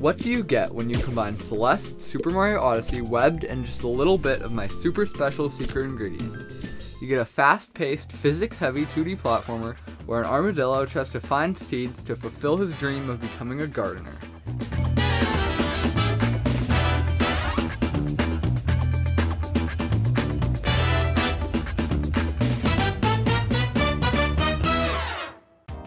What do you get when you combine Celeste, Super Mario Odyssey, Webbed, and just a little bit of my super special secret ingredient? You get a fast paced, physics heavy 2D platformer where an armadillo tries to find seeds to fulfill his dream of becoming a gardener.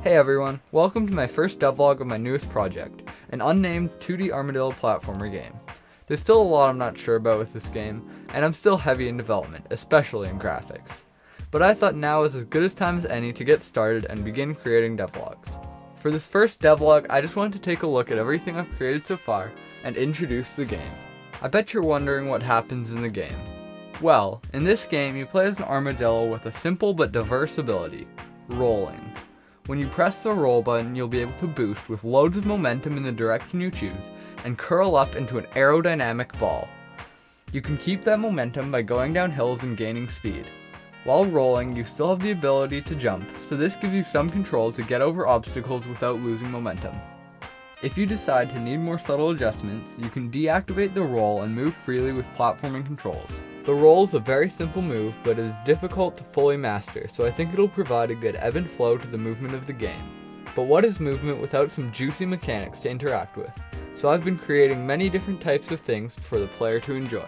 Hey everyone, welcome to my first devlog of my newest project, an unnamed 2D armadillo platformer game. There's still a lot I'm not sure about with this game, and I'm still heavy in development, especially in graphics. But I thought now is as good a time as any to get started and begin creating devlogs. For this first devlog, I just wanted to take a look at everything I've created so far and introduce the game. I bet you're wondering what happens in the game. Well, in this game, you play as an armadillo with a simple but diverse ability, rolling. When you press the roll button, you'll be able to boost with loads of momentum in the direction you choose and curl up into an aerodynamic ball. You can keep that momentum by going down hills and gaining speed. While rolling, you still have the ability to jump, so this gives you some control to get over obstacles without losing momentum. If you decide to need more subtle adjustments, you can deactivate the roll and move freely with platforming controls. The roll is a very simple move, but it is difficult to fully master, so I think it'll provide a good ebb and flow to the movement of the game. But what is movement without some juicy mechanics to interact with? So I've been creating many different types of things for the player to enjoy.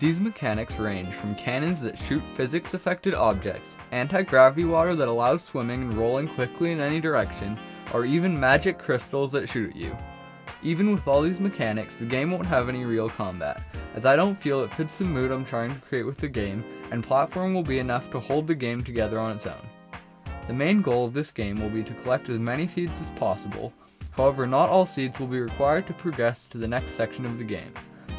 These mechanics range from cannons that shoot physics affected objects, anti-gravity water that allows swimming and rolling quickly in any direction, or even magic crystals that shoot at you. Even with all these mechanics, the game won't have any real combat, as I don't feel it fits the mood I'm trying to create with the game, and platform will be enough to hold the game together on its own. The main goal of this game will be to collect as many seeds as possible, however not all seeds will be required to progress to the next section of the game.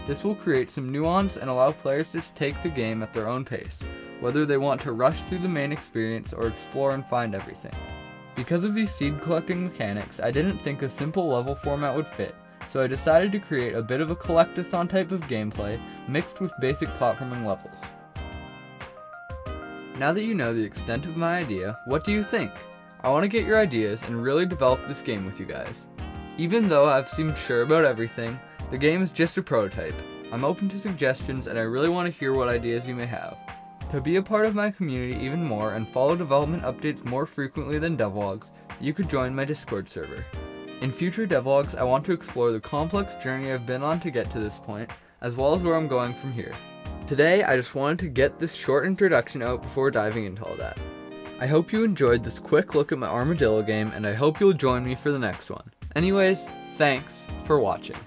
This will create some nuance and allow players to take the game at their own pace, whether they want to rush through the main experience or explore and find everything. Because of these seed collecting mechanics, I didn't think a simple level format would fit, so I decided to create a bit of a collectathon type of gameplay mixed with basic platforming levels. Now that you know the extent of my idea, what do you think? I want to get your ideas and really develop this game with you guys. Even though I've seemed sure about everything, the game is just a prototype. I'm open to suggestions and I really want to hear what ideas you may have. To be a part of my community even more and follow development updates more frequently than devlogs, you could join my Discord server. In future devlogs, I want to explore the complex journey I've been on to get to this point, as well as where I'm going from here. Today, I just wanted to get this short introduction out before diving into all that. I hope you enjoyed this quick look at my Armadillo game, and I hope you'll join me for the next one. Anyways, thanks for watching.